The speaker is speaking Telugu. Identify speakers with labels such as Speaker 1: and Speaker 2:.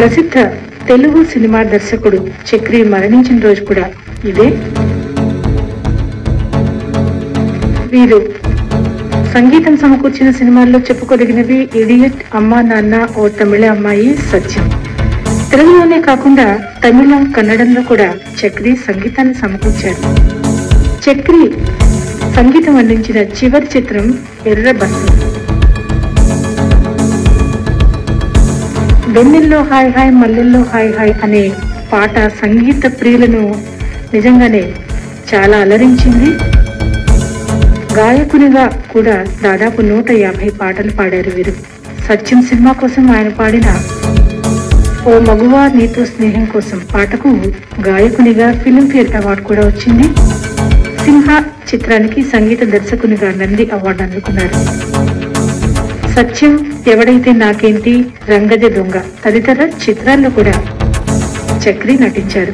Speaker 1: ప్రసిద్ధ తెలుగు సినిమా దర్శకుడు చక్రి మరణించిన రోజు కూడా ఇదే. వీరు సంగీతం సమకూర్చిన సినిమాల్లో చెప్పుకోదగినవి ఇడియట్ అమ్మా నాన్న ఓ తమిళ అమ్మాయి సత్యం తెలుగులోనే కాకుండా తమిళం కన్నడంలో కూడా చక్రి సంగీతాన్ని సమకూర్చారు. చక్రి సంగీతం అందించిన చివరి చిత్రం ఎర్ర బస్సు. వెన్నెల్లో హాయ్ హాయ్ మల్లెల్లో హాయ్ హాయ్ అనే పాట సంగీత ప్రియులను నిజంగానే చాలా అలరించింది. గాయకునిగా కూడా దాదాపు నూట యాభై పాటలు పాడారు వీరు. సత్యం సినిమా కోసం ఆయన పాడిన ఓ మగువా నీతో స్నేహం కోసం పాటకు గాయకునిగా ఫిల్మ్ఫేర్ అవార్డు కూడా వచ్చింది. సింహ చిత్రానికి సంగీత దర్శకునిగా నంది అవార్డు అందుకున్నారు. సత్యం ఎవడైతే నాకేంటి రంగజ దొంగ? తదితర చిత్రాల్లో కూడా చక్రి నటించారు.